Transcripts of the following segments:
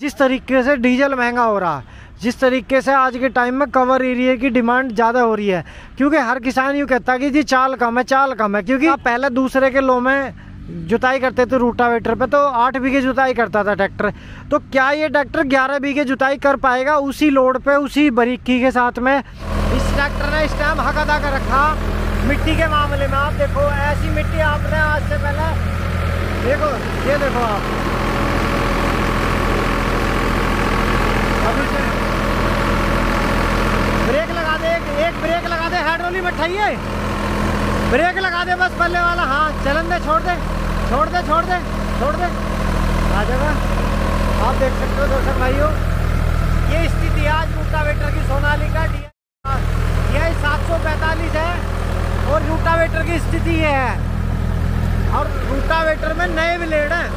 जिस तरीके से डीजल महँगा हो रहा है जिस तरीके से आज के टाइम में कवर एरिया की डिमांड ज़्यादा हो रही है। क्योंकि हर किसान यूँ कहता है कि जी, चाल कम है, चाल कम है। क्योंकि पहले दूसरे के लो में जुताई करते थे रूटावेटर पे तो आठ बीघे जुताई करता था ट्रैक्टर। तो क्या ये ट्रैक्टर ग्यारह बीघे जुताई कर पाएगा उसी लोड पे, उसी बारीकी के साथ में? इस ट्रैक्टर ने इस टाइम हक अदा कर रखा मिट्टी के मामले में। आप देखो, ऐसी मिट्टी आपने आज से पहले देखो, ये देखो आप। ब्रेक लगा दे एक, एक ब्रेक लगा दे हाइड्रोली में ब्रेक लगा दे बस पल्ले वाला। हाँ चलन दे छोड़ दे छोड़ दे छोड़ दे छोड़ दे। आ जाएगा आप देख सकते हो दर्शक भाइयों ये स्थिति आज रूटावेटर की सोनालिका डी यह सात है और रूटावेटर की स्थिति ये है। और रूटावेटर में नए ब्लेड हैं।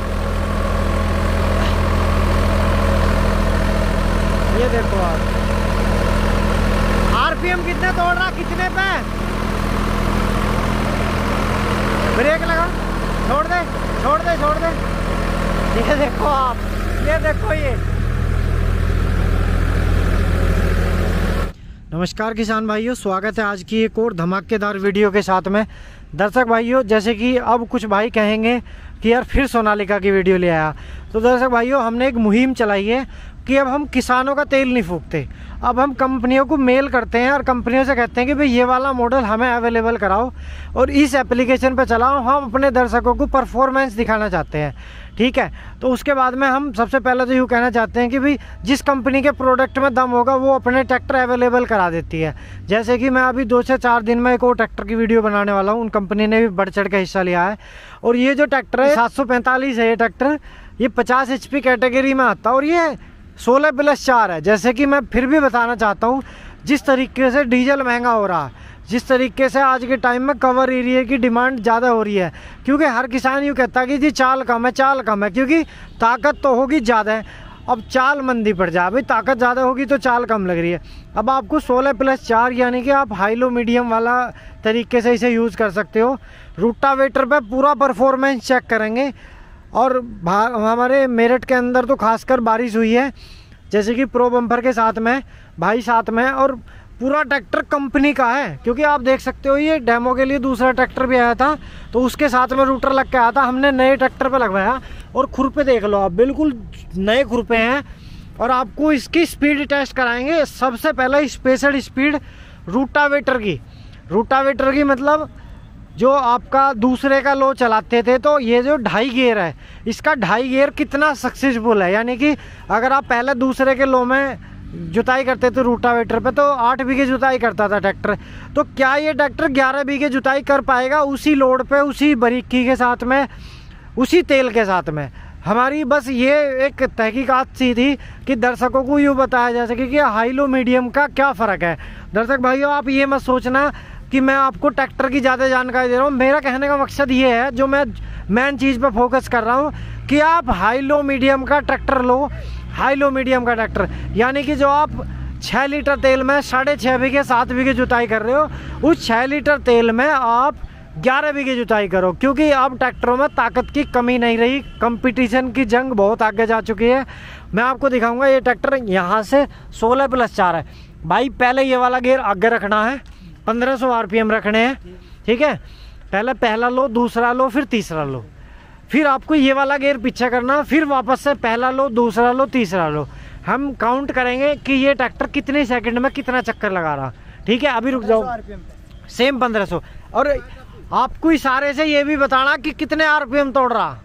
ये देखो आप। आरपीएम कितने तोड़ रहा, कितने पे? ब्रेक लगा छोड़ दे छोड़ दे छोड़ दे। ये देखो आप, ये देखो ये। नमस्कार किसान भाइयों, स्वागत है आज की एक और धमाकेदार वीडियो के साथ में। दर्शक भाइयों, जैसे कि अब कुछ भाई कहेंगे कि यार फिर सोनालिका की वीडियो ले आया। तो दर्शक भाइयों, हमने एक मुहिम चलाई है कि अब हम किसानों का तेल नहीं फूकते। अब हम कंपनियों को मेल करते हैं और कंपनियों से कहते हैं कि, भाई, ये वाला मॉडल हमें अवेलेबल कराओ और इस एप्लीकेशन पर चलाओ। हम अपने दर्शकों को परफॉर्मेंस दिखाना चाहते हैं। ठीक है? तो उसके बाद में हम सबसे पहले तो यूँ कहना चाहते हैं कि, भाई, जिस कंपनी के प्रोडक्ट में दम होगा, वो अपने ट्रैक्टर अवेलेबल करा देती है। जैसे कि मैं अभी दो से चार दिन में एक और ट्रैक्टर की वीडियो बनाने वाला हूँ। उन कंपनी ने भी बढ़ चढ़ के हिस्सा लिया है। और ये जो ट्रैक्टर है, सात सौ पैंतालीस है ये ट्रैक्टर ये पचास एच कैटेगरी में आता है। और ये सोलह प्लस चार है। जैसे कि मैं फिर भी बताना चाहता हूँ, जिस तरीके से डीजल महँगा हो रहा है जिस तरीके से आज के टाइम में कवर एरिया की डिमांड ज़्यादा हो रही है, क्योंकि हर किसान यूँ कहता है कि जी चाल कम है, चाल कम है, क्योंकि ताकत तो होगी ज़्यादा है। अब चाल मंदी पड़ जाए, भाई ताकत ज़्यादा होगी तो चाल कम लग रही है। अब आपको 16 प्लस चार यानी कि आप हाई लो मीडियम वाला तरीके से इसे यूज़ कर सकते हो। रूटावेटर पे पूरा परफॉर्मेंस चेक करेंगे। और हमारे मेरठ के अंदर तो खासकर बारिश हुई है, जैसे कि प्रो बम्पर के साथ में, भाई साथ में, और पूरा ट्रैक्टर कंपनी का है, क्योंकि आप देख सकते हो ये डेमो के लिए दूसरा ट्रैक्टर भी आया था तो उसके साथ में रूटर लग के आया था, हमने नए ट्रैक्टर पे लगवाया, और खुरपे देख लो आप, बिल्कुल नए खुरपे हैं, और आपको इसकी स्पीड टेस्ट कराएँगे, सबसे पहला स्पेशल स्पीड रूटावेटर की। रूटावेटर की मतलब जो आपका दूसरे का लो चलाते थे तो ये जो ढाई गेयर है, इसका ढाई गेयर कितना सक्सेसफुल है? यानी कि अगर आप पहले दूसरे के लो में जुताई करते थे रूटावेटर पे तो आठ बीघे जुताई करता था ट्रैक्टर तो क्या ये ट्रैक्टर ग्यारह बीघे जुताई कर पाएगा उसी लोड पे, उसी बारीकी के साथ में, उसी तेल के साथ में? हमारी बस ये एक तहकीकात सी थी कि दर्शकों को यूँ बताया जा सके कि हाई लो मीडियम का क्या फ़र्क है। दर्शक भाइयों, आप ये मत सोचना कि मैं आपको ट्रैक्टर की ज़्यादा जानकारी दे रहा हूँ। मेरा कहने का मकसद ये है, जो मैं, मेन चीज़ पर फोकस कर रहा हूँ, कि आप हाई लो मीडियम का ट्रैक्टर लो। हाई लो मीडियम का ट्रैक्टर। यानी कि जो आप छः लीटर तेल में साढ़े छः बीघे, सात बीघे जुताई कर रहे हो, उस छः लीटर तेल में आप ग्यारह बीघे जुताई करो, क्योंकि अब ट्रैक्टरों में ताकत की कमी नहीं रही। कंपटीशन की जंग बहुत आगे जा चुकी है। मैं आपको दिखाऊँगा, ये ट्रैक्टर यहाँ से सोलह प्लस चार है। भाई, पहले ये वाला गेयर आगे रखना है। पंद्रह सौ आर रखने हैं ठीक है? पहले पहला लो दूसरा लो फिर तीसरा लो। फिर आपको ये वाला गेयर पीछे करना फिर वापस से पहला लो दूसरा लो तीसरा लो। हम काउंट करेंगे कि ये ट्रैक्टर कितने सेकंड में कितना चक्कर लगा रहा। ठीक है? अभी रुक जाओ। सेम पंद्रह सौ। और आपको इशारे से ये भी बताना कि कितने आरपीएम तोड़ रहा।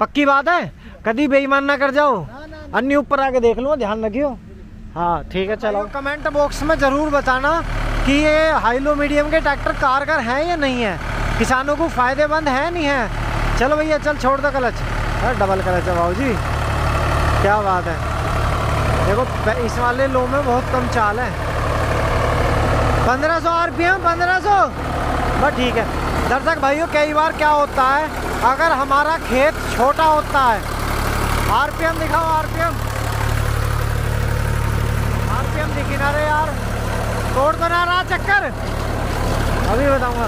पक्की बात है? कभी बेईमान ना कर जाओ। अन्य ऊपर आके देख लो ध्यान रखियो। हाँ ठीक है चलो। कमेंट बॉक्स में ज़रूर बताना कि ये हाई लो मीडियम के ट्रैक्टर कारगर हैं या नहीं है? किसानों को फ़ायदेमंद है नहीं है? चलो भैया, चल छोड़ दो क्लच। अरे डबल क्लच है भाऊ जी क्या बात है। देखो इस वाले लो में बहुत कम चाल है। पंद्रह सौ आर पी एम पंद्रह सौ। बस ठीक है। दर्शक भाइयों, कई बार क्या होता है, अगर हमारा खेत छोटा होता है आर पी एम दिखाओ आर पी एम आर दिखी ना रे यार। तोड़ तो ना रहा चक्कर। अभी बताऊँगा।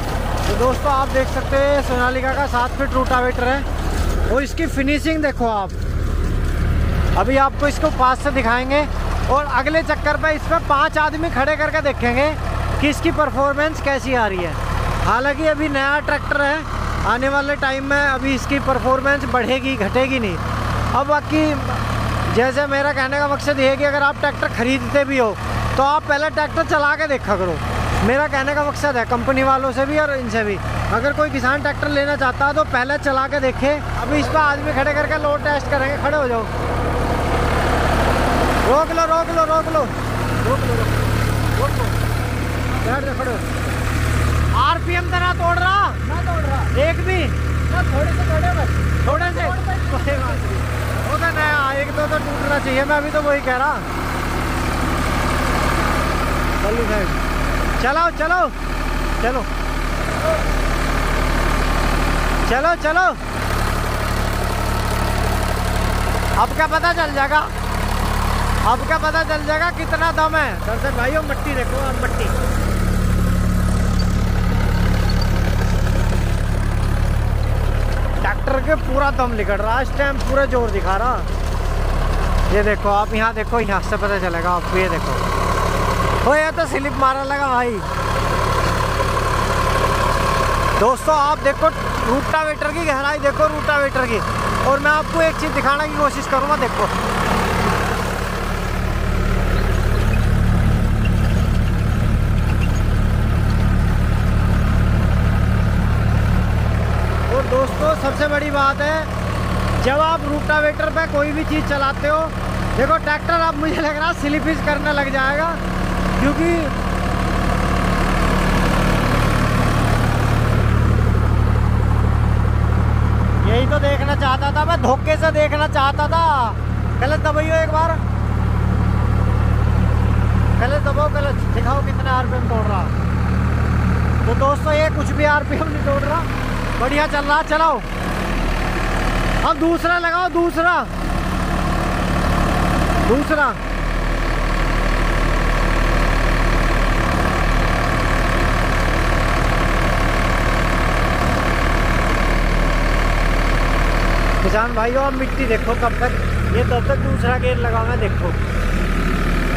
तो दोस्तों, आप देख सकते हैं, सोनालिका का सात फीट रूटावेटर है। और इसकी फिनिशिंग देखो आप। अभी आपको इसको पास से दिखाएँगे। और अगले चक्कर पे इसमें पाँच आदमी खड़े करके देखेंगे कि इसकी परफॉर्मेंस कैसी आ रही है। हालाँकि अभी नया ट्रैक्टर है। आने वाले टाइम में अभी इसकी परफॉर्मेंस बढ़ेगी, घटेगी नहीं। अब बाकी, जैसे मेरा कहने का मकसद ये है कि अगर आप ट्रैक्टर ख़रीदते भी हो तो आप पहले ट्रैक्टर चला के देखा करो। मेरा कहने का मकसद है कंपनी वालों से भी और इनसे भी। अगर कोई किसान ट्रैक्टर लेना चाहता है तो पहले चला के देखे। अभी इस पर आदमी खड़े करके लोड टेस्ट करेंगे खड़े हो जाओ। रोक लो रोक लो रोक लो। रोक लो रोक लो बैठ जाओ खड़े आर पी एम तरह तोड़ रहा। ना तोड़ रहा। एक भी। थोड़े से थोड़े बस। थोड़े से? कोई बात नहीं। होगा नया एक दो तो टूटना चाहिए मैं अभी तो वही कह रहा। चलो साइड चलो चलो चलो। चलो चलो। अब क्या पता चल जाएगा? अब क्या पता चल जाएगा कितना दम है। दर्शक भाइयों, मट्टी देखो और मट्टी। ट्रैक्टर के पूरा दम निकल रहा है। इस टाइम पूरा ज़ोर दिखा रहा। ये देखो, आप यहाँ देखो, यहाँ से पता चलेगा। आपको ये देखो। हो ये तो स्लिप मारने लगा भाई। दोस्तों, आप देखो रूटावेटर की गहराई देखो रूटावेटर की। और मैं आपको एक चीज़ दिखाने की कोशिश करूँगा, देखो। और दोस्तों, सबसे बड़ी बात है, जब आप रूटावेटर पे कोई भी चीज़ चलाते हो, देखो ट्रैक्टर अब मुझे लग रहा है स्लिपिज करने लग जाएगा। क्योंकि यही तो देखना चाहता था, मैं धोखे से देखना चाहता था। गलत दबाइयो एक बार। गलत दबाओ, गलत। दिखाओ कितने आरपीएम तोड़ रहा। तो दोस्तों, ये कुछ भी आरपीएम नहीं तोड़ रहा। बढ़िया चल रहा, चलाओ। अब दूसरा लगाओ, दूसरा। दूसरा। किसान भाइयों अब मिट्टी देखो कब तक। ये तब तक दूसरा गेयर लगा मैं देखो।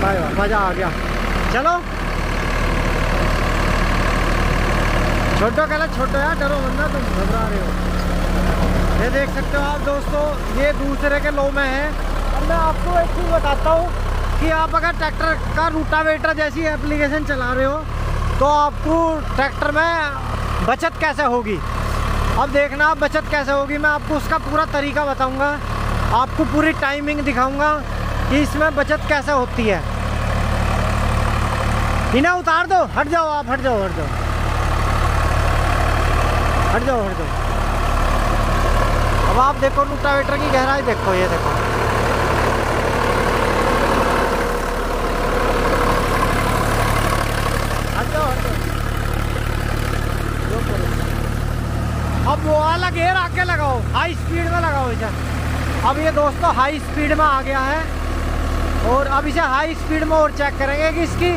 भाई वाह मज़ा आ गया। चलो। छोटो कहला, छोटो यार, डरो बंदा तुम घबरा रहे हो। ये देख सकते हो आप दोस्तों, ये दूसरे के लो में है। अब मैं आपको एक चीज़ बताता हूँ कि आप अगर ट्रैक्टर का रूटा रूटावेटर जैसी एप्लीकेशन चला रहे हो तो आपको ट्रैक्टर में बचत कैसे होगी? अब देखना आप बचत कैसे होगी। मैं आपको उसका पूरा तरीका बताऊँगा। आपको पूरी टाइमिंग दिखाऊँगा कि इसमें बचत कैसे होती है। इन्हें उतार दो। हट जाओ आप, हट जाओ हट जाओ। हट जाओ हट जाओ। अब आप देखो रूटावेटर की गहराई देखो, ये देखो हट जाओ हट जाओ जो करो। अब वो वाला गेयर आके लगाओ हाई स्पीड में लगाओ इसे अब ये दोस्तों हाई स्पीड में आ गया है। और अब इसे हाई स्पीड में और चेक करेंगे कि इसकी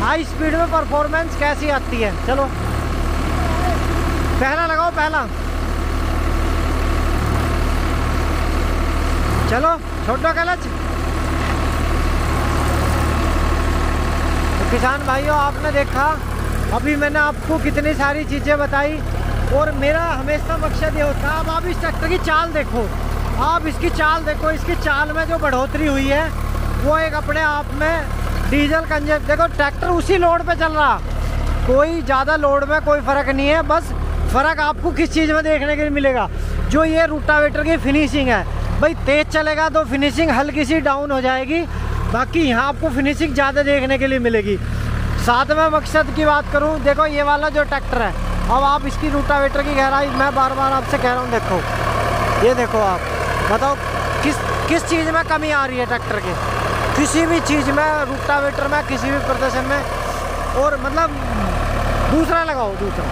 हाई स्पीड में परफॉर्मेंस कैसी आती है। चलो। पहला लगाओ, पहला। चलो, छोटो क्लच। तो किसान भाइयों, आपने देखा। अभी मैंने आपको कितनी सारी चीज़ें बताई। और मेरा हमेशा मकसद ये होता है, अब आप इस ट्रैक्टर की चाल देखो। आप इसकी चाल देखो, इसकी चाल में जो बढ़ोतरी हुई है, वो एक अपने आप में डीजल कंजन देखो, ट्रैक्टर उसी लोड पे चल रहा। कोई ज़्यादा लोड में कोई फ़र्क नहीं है, बस फ़र्क आपको किस चीज़ में देखने के लिए मिलेगा। जो ये रूटावेटर की फिनिशिंग है, भाई तेज़ चलेगा तो फिनिशिंग हल्की सी डाउन हो जाएगी। बाकी यहाँ आपको फिनिशिंग ज़्यादा देखने के लिए मिलेगी। साथ में मकसद की बात करूँ, देखो ये वाला जो ट्रैक्टर है अब आप इसकी रूटावेटर की गहराई, मैं बार बार आपसे कह रहा हूँ, देखो। ये देखो आप, बताओ, किस किस चीज़ में कमी आ रही है ट्रैक्टर के? किसी भी चीज़ में रूटावेटर में, किसी भी प्रदर्शन में, और मतलब दूसरा लगाओ दूसरा।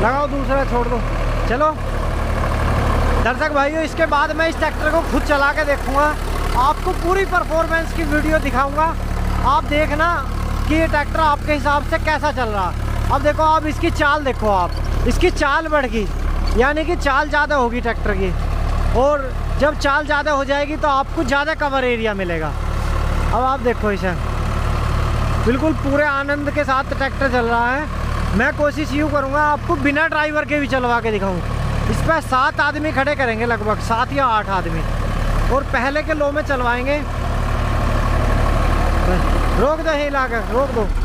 लगाओ, दूसरा छोड़ दो। चलो। दर्शक भाइयों, इसके बाद मैं इस ट्रैक्टर को खुद चला के देखूँगा। आपको पूरी परफॉर्मेंस की वीडियो दिखाऊँगा। आप देखना कि ये ट्रैक्टर आपके हिसाब से कैसा चल रहा? अब देखो आप इसकी चाल देखो आप। इसकी चाल बढ़ गई। यानी कि चाल ज़्यादा होगी ट्रैक्टर की। और जब चाल ज़्यादा हो जाएगी तो आपको ज़्यादा कवर एरिया मिलेगा। अब आप देखो इसे। बिल्कुल पूरे आनंद के साथ ट्रैक्टर चल रहा है। मैं कोशिश यूँ करूँगा, आपको बिना ड्राइवर के भी चलवा के दिखाऊँ। इस पर सात आदमी खड़े करेंगे लगभग, सात या आठ आदमी। और पहले के लो में चलवाएँगे। रोक दो हिला कर रोक दो।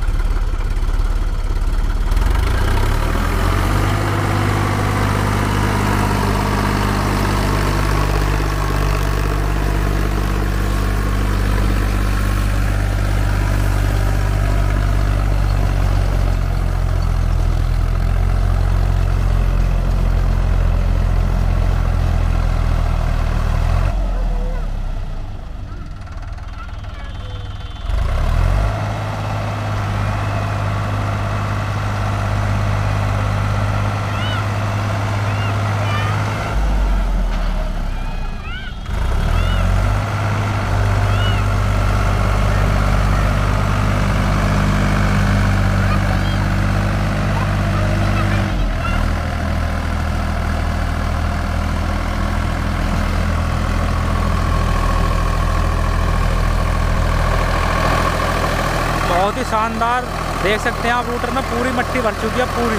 बहुत ही शानदार, देख सकते हैं आप रूटर में पूरी मट्टी भर चुकी है, पूरी।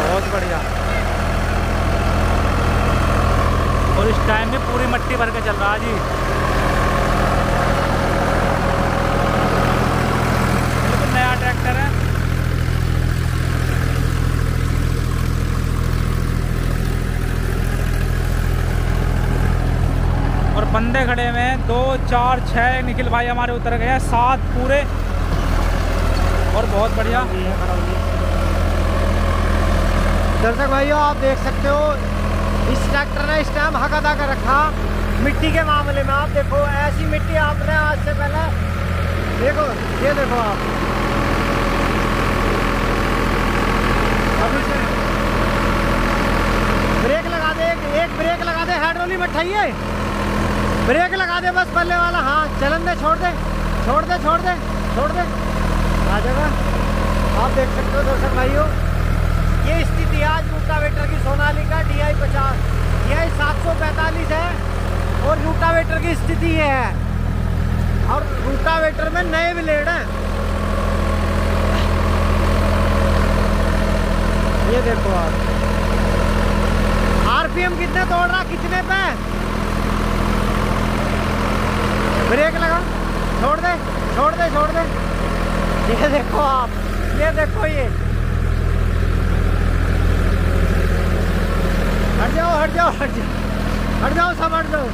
बहुत बढ़िया। और इस टाइम में पूरी मट्टी भर के चल रहा है, जी। बिल्कुल नया ट्रैक्टर है। और बंदे खड़े हुए हैं। दो चार छः निखिल भाई हमारे उतर गए हैं। सात पूरे। और बहुत बढ़िया। दर्शक भाइयों आप देख सकते हो इस ट्रैक्टर ने इस टाइम हक अदा कर रखा। मिट्टी के मामले में आप देखो ऐसी मिट्टी आपने आज से पहले देखो ये देखो आप। ब्रेक लगा दे एक, ब्रेक लगा दे हाइड्रोली में उठाइए ब्रेक लगा दे बस पल्ले वाला। हाँ चलन दे, छोड़ दे छोड़ दे छोड़ दे छोड़ दे। आ जाएगा। आप देख सकते हो, दर्शक भाइयों, ये स्थिति आज रूटावेटर की सोनालिका डी आई पचास। यह सात सौ पैंतालीस है और रूटावेटर की स्थिति ये है। और रूटावेटर में नए ब्लेड हैं। ये देखो आप। आरपीएम कितने तोड़ रहा, कितने पे? ब्रेक लगा। छोड़ दे छोड़ दे छोड़ दे। ये देखो आप, ये देखो ये। हट जाओ हट जाओ हट जाओ। हट जाओ, सब हट जाओ।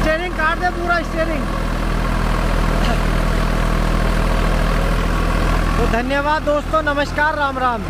स्टेयरिंग काट दे पूरा, स्टेयरिंग। तो धन्यवाद दोस्तों, नमस्कार, राम राम।